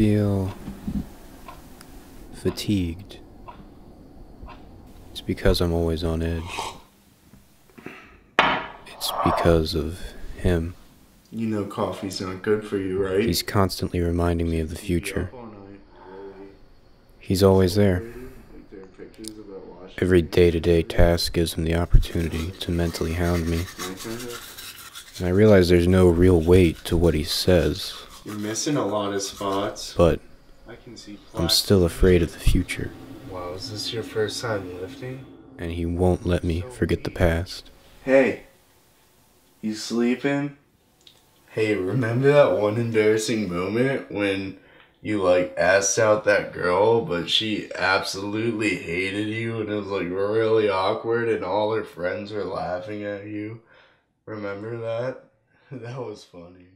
feel fatigued, it's because I'm always on edge. It's because of him. You know coffee's not good for you, right? He's constantly reminding me of the future. He's always there. Every day to day task gives him the opportunity to mentally hound me. And I realize there's no real weight to what he says, You're missing a lot of spots. but I can see. I'm still afraid of the future, Wow, is this your first time lifting? and he won't let me forget the past. Hey, you sleeping? Hey, remember that one embarrassing moment when you like asked out that girl, but she absolutely hated you and it was like really awkward and all her friends were laughing at you? Remember that? That was funny.